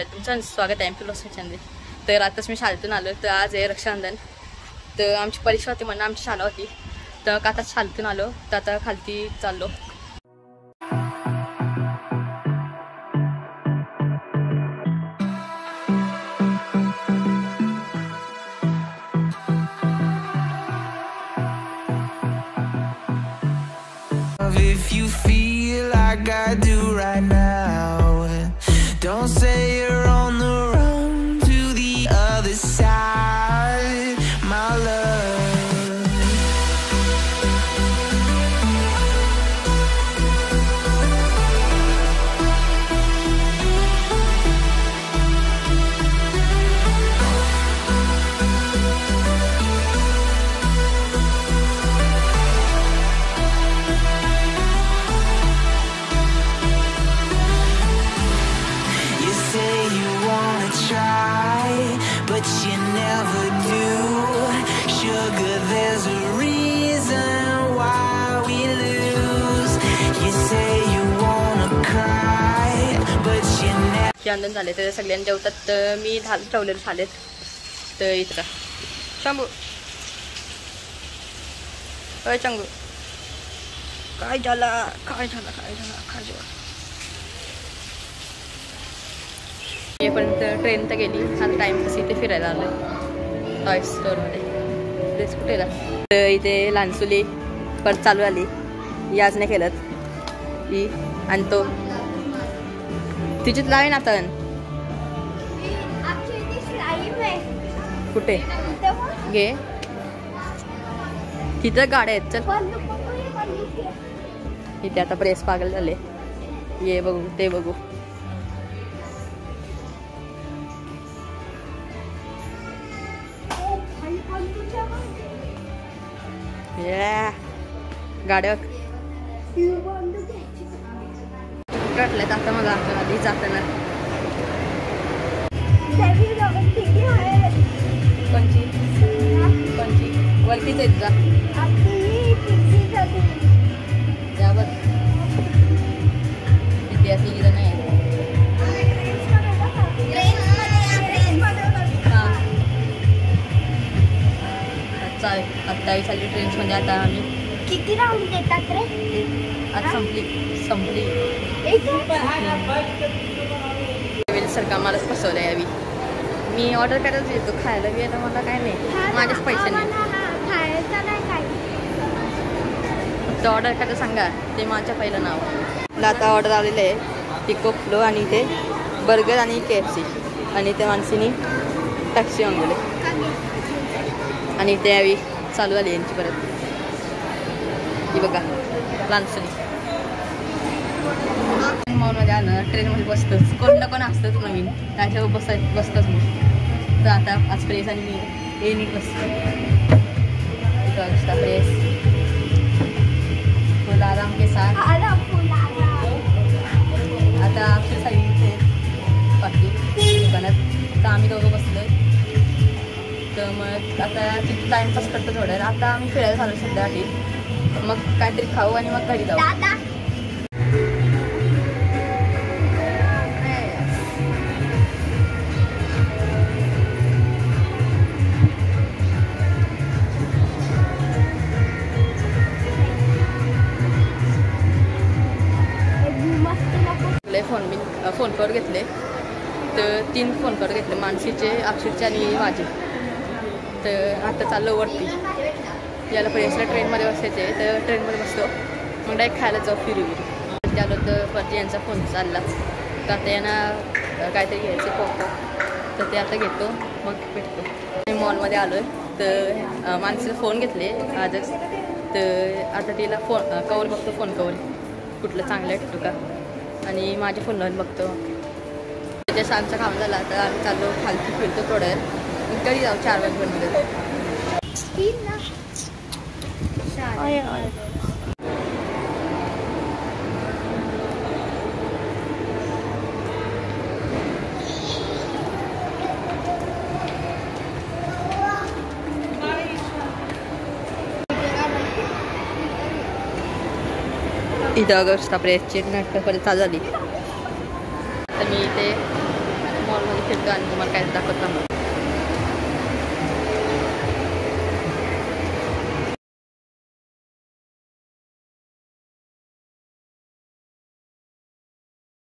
Channel तुमचं स्वागत आहे एम पी चॅनल तर आताच मी शाळेतून आलो तर आज आहे रक्षाबंधन. तर आमची परीक्षा होती म्हणून आमची शाळा होती. तर का आता शाळेतून आलो तर आता खालती चाललो. If you feel like I do आंदोलन झाले तर सगळ्यांनी जेवतात. तर मी झालं ठेवलेलं झालेत. तर इथं का शंभू. अय शंभू. काय झाला? काय झाला? काय झाला? काय झाला? येपर्यंत ट्रेन तर गेली. आता टाईम कसं इथे फिरायला आलं टॉय स्टोरमध्ये ड्रेस कुठे तर इथे लहानसुली परत चालू आली. याच नाही खेळत. ही आणि तो. तिच्यात लावेन आता कुठे? घे. तिथं गाड्या आहेत. चल. इथे आता प्रेस पागल झाले. ये बघू ते बघू. गाड्या कटल्यात आता मला आधी जाताना. कोणची कोणची वरतीच आहेत का अठ्ठावीस साली ट्रेन्समध्ये आता आम्ही किती राऊंड देतात रे? आज संपली संपली. एक सारखा मलाच फसवलं यावी मी ऑर्डर करायला येतो खायला बियायला मला काय नाही. माझेच पैसे नाही. ऑर्डर करायला सांगा. ते माझ्या पहिलं नाव. मला आता ऑर्डर आलेलं आहे टिको फ्लो आणि ते बर्गर आणि के एफ सी आणि त्या माणसीनी टॅक्सी मागवले. आणि त्यावेळी चालू झाली यांची परत. ही बघा लहानसनी मॉलमध्ये आलं ट्रेनमध्ये बसतंच. कोण ना कोण असतंच नवीन. त्याच्यावर बस बसतंच मग तर आता आज प्रेस आणि मी हे नीट बसतो इथं प्रेस तर मग आता तिथे टाइमपास करतो थोडं. आता आम्ही फिरायला चालू सध्यासाठी मग काहीतरी खाऊ आणि मग घरी जाऊ. फोन मी फोन कवर घेतले. तर तीन फोन कवर घेतले. मानसीचे अक्षरचे आणि माझे. तर आता चाललो वरती. याला प्रेसला ट्रेनमध्ये बसायचे तर ट्रेनमध्ये बसतो मग डायरेक्ट खायला जाऊ फिरू. फिरू आलो तर परत यांचा फोन चालला तर आता यांना काहीतरी घ्यायचं पोको तर ते आता घेतो. मग भेटतो. मी मॉलमध्ये आलो आहे तर माणसाला फोन घेतले. आजच. तर आता तिला फोन कवर बघतो फोन कवर कुठलं चांगलं भेटतो का. आणि माझ्या फोनवर बघतो. त्याच्या सांगचा काम झाला. तर आम्ही चाललो खालती फिरतो थोडं वेळ. मग कधी जाऊ चार वाजेपर्यंत तीन ना इथं ऑगस्ट प्रेसची नाटकं परत चालू झाली तर मी इथे फिरतो आणि तुम्हाला काय दाखवतो आम्हाला